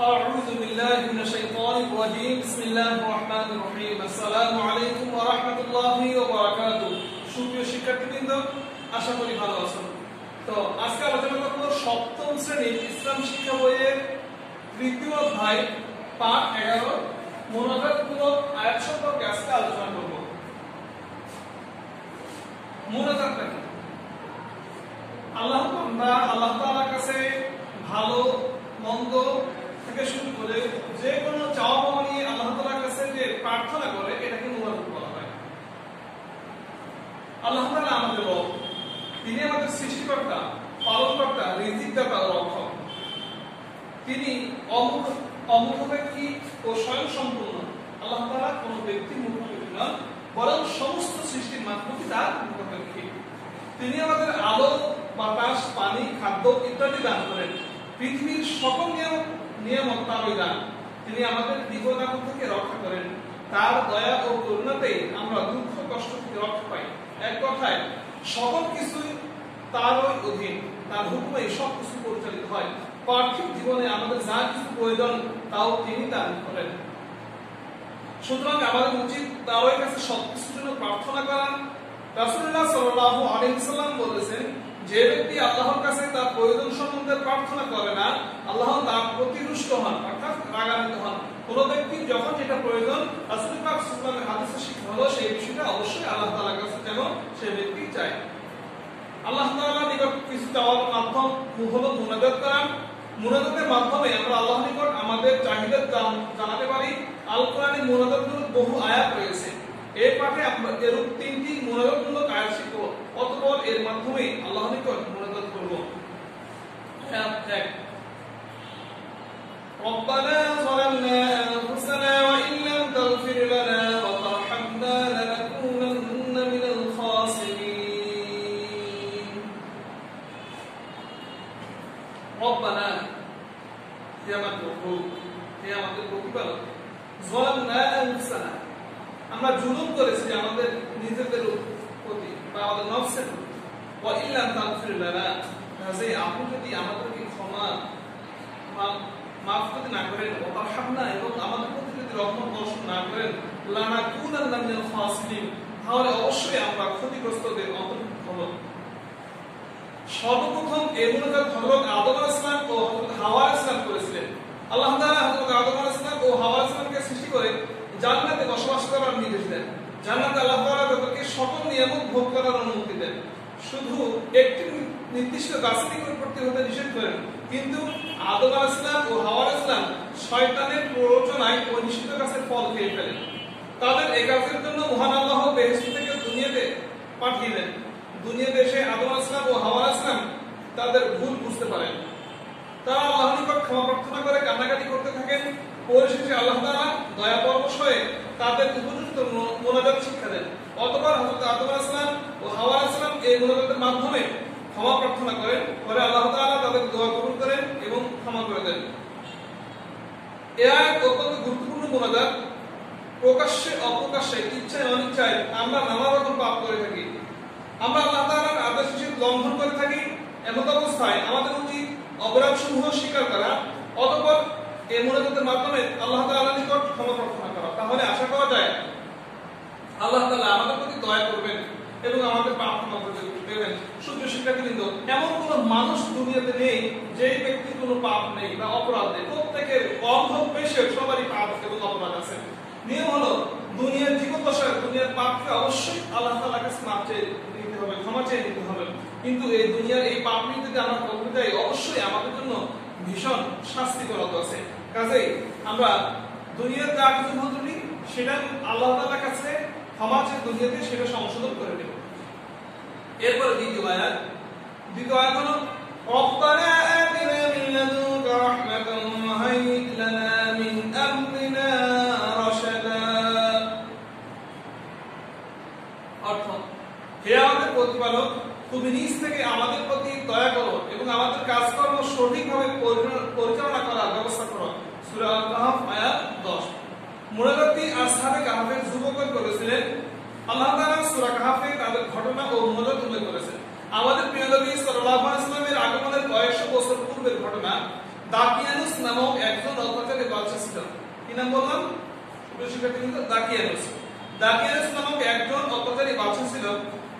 أعوذ بالله من الشيطان الرجيم بسم الله الرحمن الرحيم السلام عليكم ورحمة الله وبركاته সুপ্রিয় শিক্ষার্থীবৃন্দ আশা করি ভালো আছেন তো আজকে আলোচনা করব সপ্তম শ্রেণীর ইসলাম শিক্ষা বইয়ের তৃতীয় অধ্যায় পাঠ এগারো মোনাজাতমূলক আয়াত সম্পর্কে আজকে আলোচনা করব মোনাজাতটা কি আল্লাহ বান্দা আল্লাহ তাআলার কাছে ভালো মন্দ থেকে শুরু করে যে কোনো চাওয়া পাওয়া নিয়ে আল্লাহ তাআলার কাছে যে প্রার্থনা করে, এটাকে মোনাজাত বলা হয়। আল্লাহ তাআলা আমাদের রব, তিনি আমাদের সৃষ্টিকর্তা, পালনকর্তা, রিজিকদাতা রক্ষক। তিনি ব্যক্তি ও স্বয়ং সম্পূর্ণ আল্লাহ তাআলা কোনো ব্যক্তির মুখোমুখি নন বরং সমস্ত সৃষ্টির মাধ্যমে তার মুখোমুখি তিনি আমাদের আলো, বাতাস, পানি, খাদ্য ইত্যাদি দান করেন। পৃথিবীর সকল নিয়ামক তারই দান তিনি আমাদের বিপদ আপদ থেকে রক্ষা করেন। তার দয়া ও করুণাতেই আমরা দুঃখ কষ্ট থেকে রক্ষা পাই। এক কথায়, সকল কিছুই তারই অধীন। তার হুকুমেই সব কিছু পরিচালিত হয়। পার্থিব জীবনে আমাদের যা কিছু প্রয়োজন, তাও তিনি দান করেন। সুতরাং আমাদের উচিত তারই কাছে সবকিছুর জন্য প্রার্থনা করা। রাসূলুল্লাহ সাল্লাল্লাহু আলাইহি সাল্লাম বলেছেন যে ব্যক্তি আল্লাহর কাছে তার প্রয়োজন সম্বন্ধে প্রার্থনা করে না, আল্লাহ তার প্রতি রুষ্ট হন, অর্থাৎ রাগান্বিত হন। কোন ব্যক্তি যখন যেটা প্রয়োজন রাসূল পাক হাদিসে শিক্ষা হলো, সেই বিষয়টা অবশ্যই আল্লাহ তাআলার কাছে যেন সেই ব্যক্তি চায়। আল্লাহ তাআলার নিকট কিছু চাওয়ার মাধ্যম হলো মুনাজাত করা মুনাজাতের মাধ্যমে আমরা আল্লাহর নিকট আমাদের চাহিদা জানাতে পারি। আল কোরআনে মুনাজাতগুলোর বহু আয়াত রয়েছে। এই পাঠে আমরা এরূপ তিনটি অতঃপর এর মাধ্যমে আল্লাহর নিকট মুনাজাত করব এক ربنا ظلمنا أنفسنا وإن لم تغفر لنا وترحمنا لنكونن من الخاسرين ربنا হে আমার প্রভু হে আমাদের প্রতিপালক ظلمنا أنفسنا আমরা জুলুম করেছি আমাদের নিজেদের প্রতি বা আমাদের নফসের প্রতি ওয়া ইল্লাম তাগফির করেছিলেন। আল্লাহ ও হাওয়া আলাইহিস সৃষ্টি করে জান্নাতে বসবাস করার নির্দেশ দেন। জান্নাতে আল্লাহ তাআলা তাদেরকে সকল নিয়ামত ভোগ করার অনুমতি দেন। শুধু একটি নির্দিষ্ট গাছের নিকটবর্তী হতে নিষেধ করেন, কিন্তু আদম আলাইহিস সালাম ও হাওয়া আলাইহিস শয়তানের প্ররোচনায় ওই নিষিদ্ধ গাছের ফল খেয়ে ফেলেন। তাদের এই কাজের জন্য মহান আল্লাহ বেহেশত থেকে দুনিয়াতে পাঠিয়ে দেন। দুনিয়াতে এসে আদম আলাইহিস সালাম ও হাওয়া আলাইহিস তাদের ভুল বুঝতে পারেন। তারা আল্লাহর নিকট ক্ষমা প্রার্থনা করে কান্নাকাটি করতে থাকেন। পরিশেষে আল্লাহ তাআলা দয়া পরবশ হয়ে তাদের উপযুক্ত মোনাজাত শিক্ষা দেন। অতঃপর হযরত আদম আলাইহিস সালাম মাধ্যমে ক্ষমা প্রার্থনা করেন। পরে আল্লাহ তাদের দোয়া কবুল করেন এবং ক্ষমা করে দেন। এ অত্যন্ত গুরুত্বপূর্ণ মোনাজাত প্রকাশ্যে, অপ্রকাশ্যে, ইচ্ছায়, অনিচ্ছায় আমরা নানা রকম পাপ করে থাকি। আমরা আল্লাহ তাআলার আদেশ লঙ্ঘন করে থাকি এমন অবস্থায় আমাদের উচিত অপরাধসমূহ স্বীকার করা অতঃপর এই মোনাজাতের মাধ্যমে আল্লাহ তাআলার নিকট ক্ষমা প্রার্থনা করা। তাহলে আশা করা যায়, আল্লাহ তাআলা আমাদের প্রতি দয়া করবেন। এবং আমাদের দেবেন সুপ্রিয় শিক্ষার্থীবৃন্দ, এমন কোন মানুষ দুনিয়াতে নেই যেই ব্যক্তির কোনো পাপ নেই বা অপরাধ নেই। প্রত্যেকের হোক বেশি সবারই পাপ এবং অপরাধ আছে। নিয়ম হলো, দুনিয়ার দুনিয়ার পাপকে অবশ্যই আল্লাহ নিতে হবে, ক্ষমা চেয়ে নিতে হবে। কিন্তু এই দুনিয়ার এই পাপ নিয়ে যদি অবশ্যই আমাদের জন্য ভীষণ শাস্তিকর আছে। কাজেই আমরা দুনিয়ার যা কিছু ত্রুটি সেটা আল্লাহ তাআলার কাছে ক্ষমা চেয়ে দুনিয়াতে সেটা সংশোধন করে নেব এরপর দ্বিতীয় আয়াত দ্বিতীয় আয়াত হলো ربنا آتنا من لدنك رحمة وهيئ لنا من أمرنا رشدا অর্থ হে আমাদের প্রতিপালক তুমি নিজ থেকে আমাদের প্রতি দয়া করো এবং আমাদের কাজকর্ম সঠিকভাবে পরিচালনা করার ব্যবস্থা করো সূরা আল-কাহফ আয়াত 10 মুনাজাতি আসহাবে কাহফের যুবকগণ করেছিলেন আল্লাহ তাআলা সূরা কাহফে তাদের ঘটনা ও মুনাজাত উল্লেখ করেছেন আমাদের প্রিয় নবী সাল্লাল্লাহু আলাইহি ওয়াসাল্লামের আগমনের কয়েকশো বছর পূর্বের ঘটনা, দাকিয়ানুস নামক একজন অত্যাচারী বাদশা ছিল। কি নাম বললাম? সুপ্রিয় শিক্ষার্থী কিন্তু দাকিয়ানুস। দাকিয়ানুস নামক একজন অত্যাচারী বাদশা ছিল,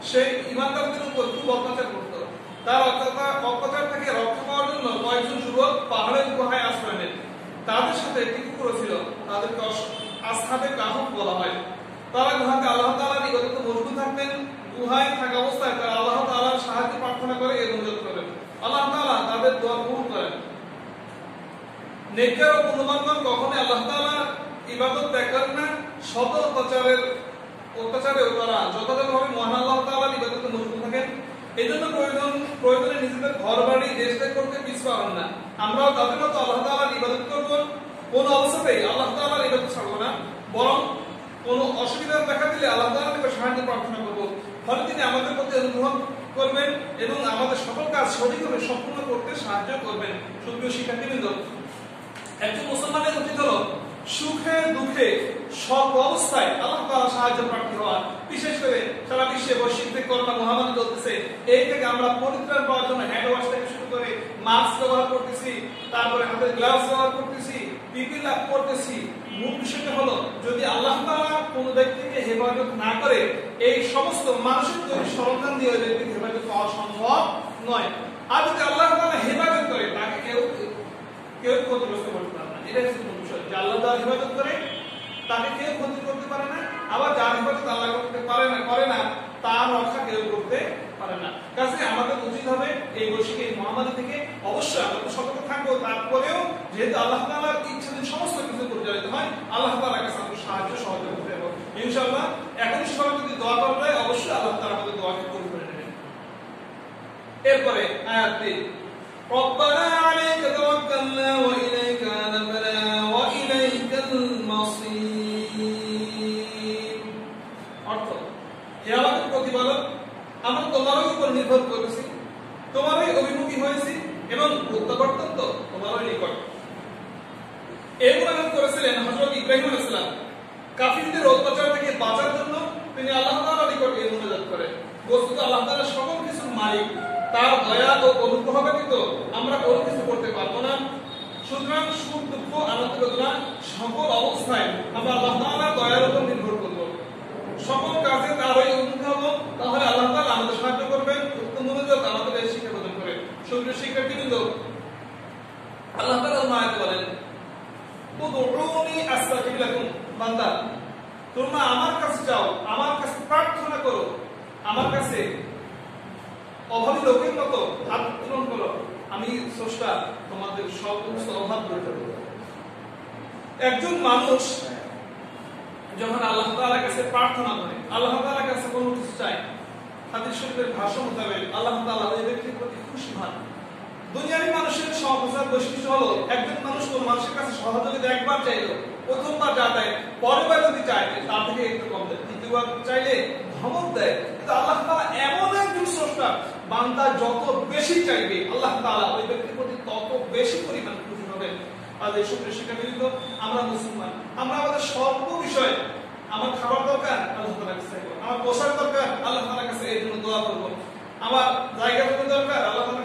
সে ইমানদারদের উপর খুব অত্যাচার করত। তার অত্যাচার থেকে রক্ষা পাওয়ার জন্য কয়েকজন যুবক পাহাড়ের গুহায় আশ্রয় নেন। তাদের সাথে একটি কুকুর ছিল, তাদেরকে আসহাবে কাহফ বলা হয়। তারা গুহাতে আল্লাহ তাআলার ইবাদতে মজবুত থাকতেন গুহায় থাকা অবস্থায় তারা আল্লাহ তাআলার সাহায্য প্রার্থনা করে এবং ইবাদত করেন। আল্লাহ তাআলা তাদের দোয়া কবুল করেন। নেককার ও পুণ্যবানগণ কখনোই আল্লাহ তাআলার ইবাদত ত্যাগ করেন না। শত অত্যাচারের, অত্যাচারেও তারা যথাযথভাবে মহান আল্লাহ তাআলার ইবাদতে মজবুত থাকেন। এই জন্য প্রয়োজন, প্রয়োজনে নিজেদের ঘর বাড়ি দেশ ত্যাগ করতে পিছু পাবেন না। আমরাও তাদের মতো আল্লাহ তাআলার ইবাদত করব। কোন অবস্থাতেই আল্লাহ তাআলার ইবাদত ছাড়বো না। বরং কোন অসুবিধা দেখা দিলে আল্লাহ তাআলার নিকট সাহায্য প্রার্থনা করব। ফলে তিনি আমাদের প্রতি অনুগ্রহ করবেন এবং আমাদের সকল কাজ সঠিকভাবে সম্পূর্ণ করতে সাহায্য করবেন। সুপ্রিয় শিক্ষার্থীবৃন্দ, একজন মুসলমানের উচিত হলো, সুখে দুঃখে সব অবস্থায় আল্লাহ তাআলা সাহায্য প্রার্থী হওয়া বিশেষ করে সারা বিশ্বে বৈশ্বিক করোনা মহামারী চলতেছে। এই থেকে আমরা পরিত্রাণ পাওয়ার জন্য হ্যান্ড ওয়াশ থেকে শুরু করে মাস্ক ব্যবহার করতেছি, তারপরে হাতের গ্লাভস ব্যবহার করতেছি পিপি লাভ করতেছি। মূল বিষয়টা হলো, যদি আল্লাহ তাআলা কোনো ব্যক্তিকে হেফাজত না করে, এই সমস্ত মানুষের তৈরি সরঞ্জাম দিয়ে ওই ব্যক্তিকে হেফাজত পাওয়া সম্ভব নয়। আর যদি আল্লাহ হেফাজত করে, তাকে কেউ কেউ ক্ষতিগ্রস্ত করতে পারে না। এটা হচ্ছে মূল বিষয়। যে আল্লাহ তাআলা হেফাজত করে, তাকে কেউ ক্ষতি করতে পারে না, আবার যার হেফাজত আল্লাহ করতে পারে না, করে না, তার রক্ষা কেউ করতে পারে না। কাজে আমাদের উচিত হবে এই বৈশ্বিক এই মহামারী থেকে অবশ্যই আমরা সতর্ক থাকব, তারপরেও যেহেতু আল্লাহ তাআলার ইচ্ছাধীন সমস্ত কিছু পরিচালিত হয় আল্লাহ তাআলার কাছে আমরা সাহায্য সহযোগিতা করতে হবে ইনশাআল্লাহ এখন সবাই যদি দোয়া করা যায় অবশ্যই আল্লাহ তাআলা আমাদের দোয়াকে কবুল করে নেবেন এরপরে আয়াতটি ربنا عليك توكلنا وإليك أنبنا وإليك المصير অর্থ হে আমাদের প্রতিপালক আমরা তোমারই উপর নির্ভর করেছি তোমারই অভিমুখী হয়েছি এবং প্রত্যাবর্তন তো তোমারই নিকট করেছিলেন ইব্রাহিম কাফিরদের অত্যাচার থেকে বাঁচার জন্য তিনি আল্লাহ তাআলার নিকট এই করেন। বস্তুত আল্লাহ সকল কিছুর মালিক। তার দয়া ও অনুগ্রহ ব্যতীত আমরা কোনো কিছু করতে পারব না। সুতরাং সুখ, দুঃখ, আনন্দ, বেদনা সকল অবস্থায় আমরা আল্লাহ তাআলার দয়ার উপর নির্ভর করব সকল কাজে তার ওই অনুগ্রহ হব তাহলে আল্লাহ তাআলা আমাদের সাহায্য করবেন উত্তম মনোযোগ আমাদের এই শিক্ষা প্রদান করে সুপ্রিয় শিক্ষার্থীবৃন্দ আল্লাহ তাআলা অন্য আয়াতে বলেন তোমরা আমার কাছে যাও, আমার কাছে প্রার্থনা করো। আমার কাছে অভাবী লোকের মতো হাত উত্তোলন করো। আমি স্রষ্টা, তোমাদের সমস্ত অভাব দূর একজন মানুষ যখন আল্লাহ তাআলার কাছে প্রার্থনা করে, আল্লাহ তাআলার কাছে কোনো কিছু চায়, হাদিস শরীফের ভাষ্য মোতাবেক আল্লাহ তাআলা ওই ব্যক্তির প্রতি খুশি হন। দুনিয়ার মানুষের সহজাত বৈশিষ্ট্য হলো। একজন মানুষ কোন মানুষের কাছে সহযোগিতা একবার চাইলো, প্রথমবার যা দেয় পরের যদি চায়, তার থেকে একটু কম দেয়। দ্বিতীয়বার চাইলে ধমক দেয়। কিন্তু আল্লাহ তাআলা এমন একজন স্রষ্টা বান্দা যত বেশি চাইবে, আল্লাহ তাআলা ওই ব্যক্তির প্রতি তত বেশি পরিমাণ খুশি হবেন। এই সুপ্রিয় শিক্ষাবৃন্দ আমরা মুসলমান। আমরা আমাদের সর্ব বিষয়ে, আমার খাবার দরকার, আল্লাহ তাআলার কাছে আমার পোশাক দরকার, আল্লাহ তাআলার কাছে এই জন্য দোয়া করব। আমার জায়গা দরকার, আল্লাহ তাআলার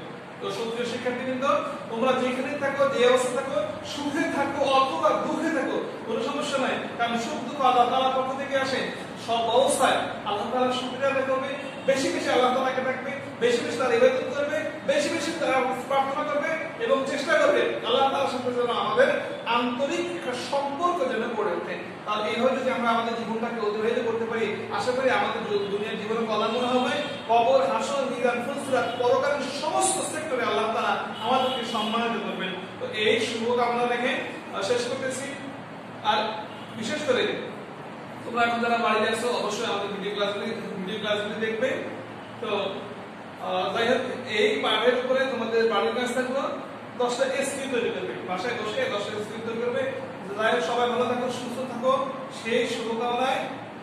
কারণ সুখ, দুঃখ আল্লাহ থেকে আসে। সব অবস্থায় আল্লাহ তাআলার শুকরিয়া আদায় বেশি বেশি আল্লাহ তাআলাকে ডাকবে, বেশি বেশি তার বেশি বেশি তারা প্রার্থনা করবে এবং চেষ্টা করবে আল্লাহ তাআলার সাথে যেন আমাদের আন্তরিক একটা সম্পর্ক যেন গড়ে ওঠে। তার এইভাবে যদি আমরা আমাদের জীবনটাকে অতিবাহিত করতে পারি, আশা করি আমাদের দুনিয়ার জীবনে কল্যাণ হবে। কবর হাসন নিগান ফুলসুরাত পরকালীন সমস্ত সেক্টরে আল্লাহ তাআলা আমাদেরকে সম্মানিত করবেন। তো এই শুভকামনা রেখে শেষ করতেছি। আর বিশেষ করে, তোমরা এখন যারা বাড়ি আসো অবশ্যই আমাদের ভিডিও ক্লাসগুলি ভিডিও ক্লাসগুলি দেখবে। তো যাই হোক, এই পাঠের উপরে তোমাদের বাড়ির কাজ থাকল। দশটা এসকিউ তৈরি করবে। বাসায় বসে এসকিউ তৈরি করবে। যাই সবাই ভালো থাকো, সুস্থ থাকো। সেই শুভকামনায়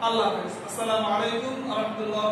আল্লাহ হাফেজ। আসসালামু আলাইকুম আহমতুল্লাহ